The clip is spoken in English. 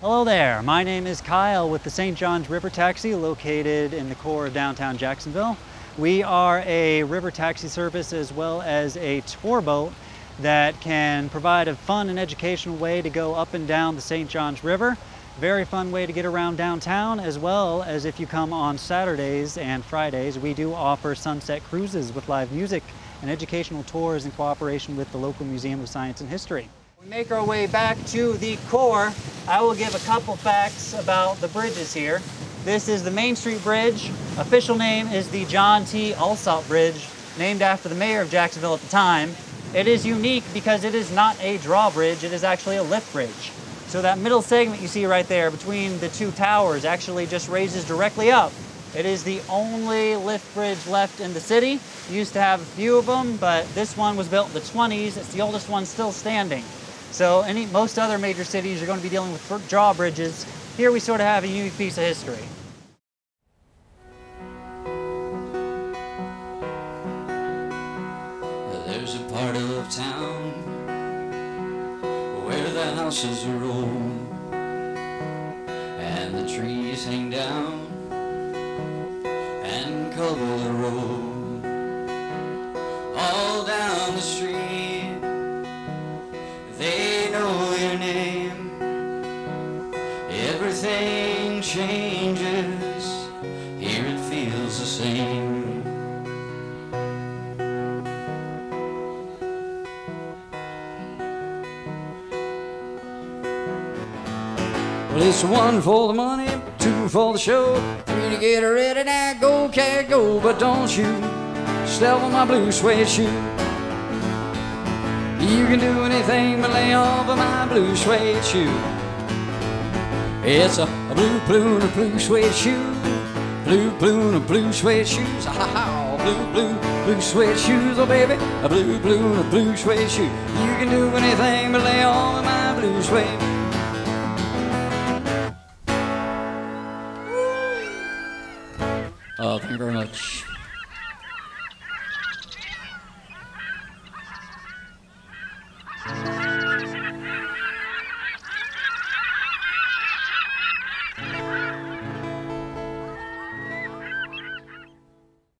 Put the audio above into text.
Hello there, my name is Kyle with the St. Johns River Taxi located in the core of downtown Jacksonville. We are a river taxi service as well as a tour boat that can provide a fun and educational way to go up and down the St. Johns River. Very fun way to get around downtown as well as if you come on Saturdays and Fridays, we do offer sunset cruises with live music and educational tours in cooperation with the local Museum of Science and History. We make our way back to the core. I will give a couple facts about the bridges here. This is the Main Street Bridge. Official name is the John T. Alsop Bridge, named after the mayor of Jacksonville at the time. It is unique because it is not a drawbridge, it is actually a lift bridge. So that middle segment you see right there between the two towers actually just raises directly up. It is the only lift bridge left in the city. used to have a few of them, but this one was built in the 20s. It's the oldest one still standing. So any, most other major cities are going to be dealing with drawbridges. Here we sort of have a unique piece of history. There's a part of town where the houses are old and the trees hang down and cover the road all down the street changes. Here it feels the same. Well, it's one for the money, two for the show, three to get ready now. Go, cat, go, but don't you step on my blue suede shoe. You can do anything but lay off of my blue suede shoe. It's a, a blue plume, a blue suede shoe. Blue plume, a blue suede shoes. Ah, ha ha, blue, blue, blue suede shoes. Oh baby, a blue, blue, a blue suede shoe. You can do anything but lay on my blue suede. Oh, thank you very much.